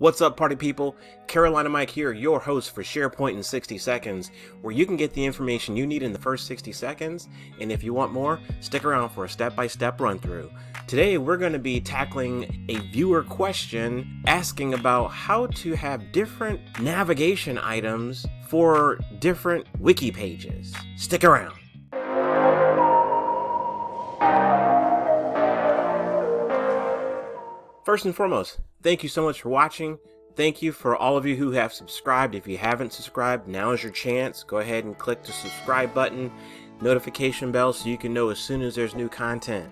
What's up, party people? Carolina Mike here, your host for SharePoint in 60 Seconds, where you can get the information you need in the first 60 seconds, and if you want more, stick around for a step by step run through. Today, we're going to be tackling a viewer question asking about how to have different navigation items for different wiki pages. Stick around. First and foremost, thank you so much for watching. Thank you for all of you who have subscribed. If you haven't subscribed, now is your chance. Go ahead and click the subscribe button, notification bell so you can know as soon as there's new content.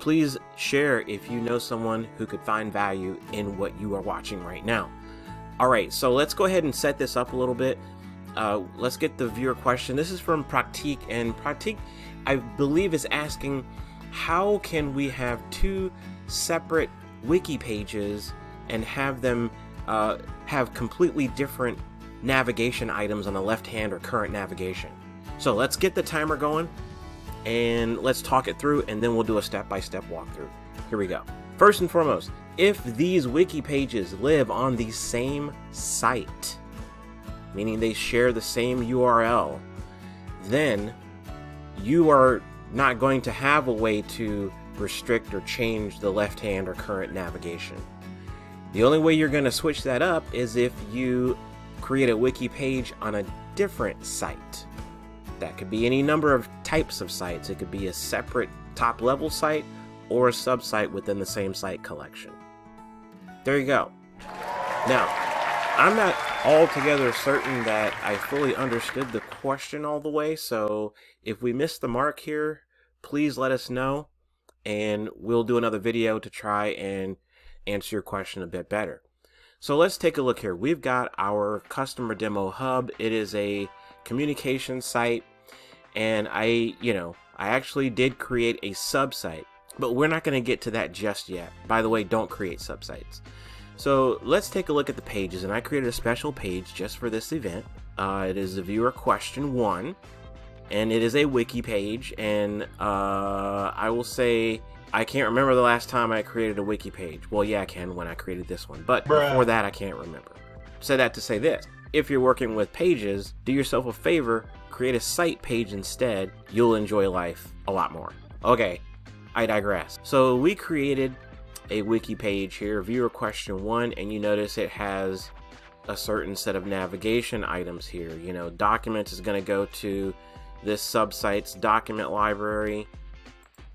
Please share if you know someone who could find value in what you are watching right now. All right, so let's go ahead and set this up a little bit. Uh, let's get the viewer question. This is from Praktik, and Praktik, I believe, is asking how can we have two separate wiki pages and have them uh, have completely different navigation items on the left hand or current navigation. So let's get the timer going and let's talk it through and then we'll do a step-by-step -step walkthrough. Here we go. First and foremost, if these wiki pages live on the same site, meaning they share the same URL, then you are not going to have a way to restrict or change the left hand or current navigation. The only way you're going to switch that up is if you create a wiki page on a different site. That could be any number of types of sites. It could be a separate top level site or a sub-site within the same site collection. There you go. Now, I'm not altogether certain that I fully understood the question all the way, so if we missed the mark here, please let us know and we'll do another video to try and answer your question a bit better. So let's take a look here. We've got our customer demo hub. It is a communication site and I, you know, I actually did create a subsite, but we're not going to get to that just yet. By the way, don't create subsites. So let's take a look at the pages and I created a special page just for this event. Uh, it is the viewer question one and it is a wiki page and uh, I will say I can't remember the last time I created a wiki page. Well, yeah, I can when I created this one, but Bruh. before that, I can't remember. Say that to say this. If you're working with pages, do yourself a favor, create a site page instead. You'll enjoy life a lot more. Okay, I digress. So we created a wiki page here, viewer question one, and you notice it has a certain set of navigation items here. You know, documents is going to go to this subsite's document library.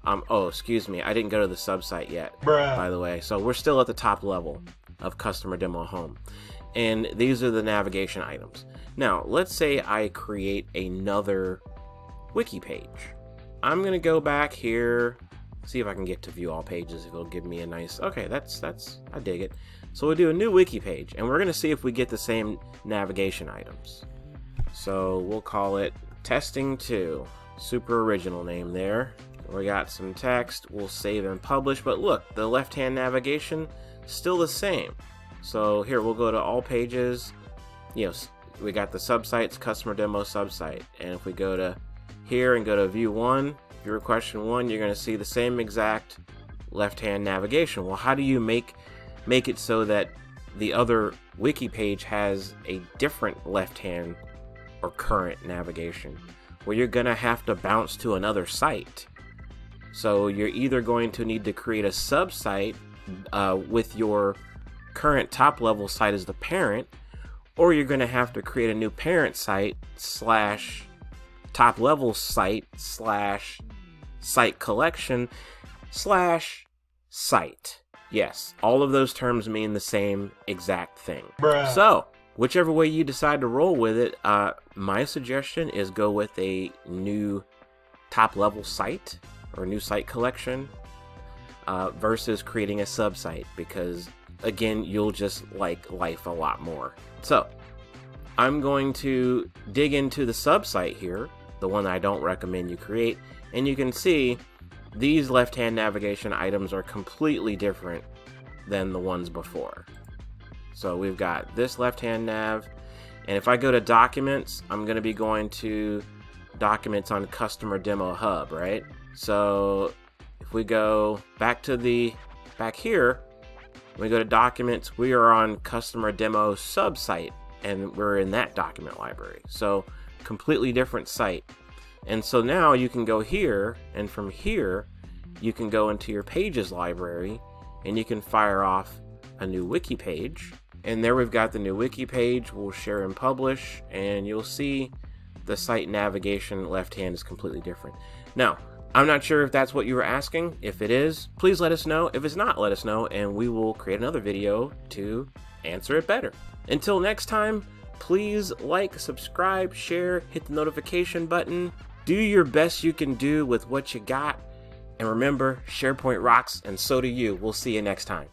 Um, oh, excuse me, I didn't go to the subsite yet, Bruh. by the way. So we're still at the top level of customer demo home. And these are the navigation items. Now, let's say I create another wiki page. I'm gonna go back here, see if I can get to view all pages. It'll give me a nice, okay, that's, that's, I dig it. So we'll do a new wiki page and we're gonna see if we get the same navigation items. So we'll call it testing 2. Super original name there. We got some text, we'll save and publish, but look, the left-hand navigation, still the same. So here, we'll go to all pages, you know, we got the subsites, customer demo subsite, and if we go to here and go to view one, viewer question one, you're gonna see the same exact left-hand navigation. Well, how do you make make it so that the other wiki page has a different left-hand or current navigation? where you're gonna have to bounce to another site. So you're either going to need to create a sub-site uh, with your current top level site as the parent, or you're going to have to create a new parent site slash top level site slash site collection slash site. Yes, all of those terms mean the same exact thing. Bruh. So, whichever way you decide to roll with it, uh, my suggestion is go with a new top level site or new site collection uh, versus creating a sub-site because again you'll just like life a lot more. So I'm going to dig into the sub-site here the one I don't recommend you create and you can see these left-hand navigation items are completely different than the ones before so we've got this left-hand nav and if I go to documents I'm gonna be going to documents on customer demo hub right so if we go back to the back here, we go to documents, we are on customer demo subsite and we're in that document library. So completely different site. And so now you can go here and from here you can go into your pages library and you can fire off a new wiki page. And there we've got the new wiki page. We'll share and publish and you'll see the site navigation left hand is completely different. Now, I'm not sure if that's what you were asking. If it is, please let us know. If it's not, let us know, and we will create another video to answer it better. Until next time, please like, subscribe, share, hit the notification button. Do your best you can do with what you got. And remember, SharePoint rocks, and so do you. We'll see you next time.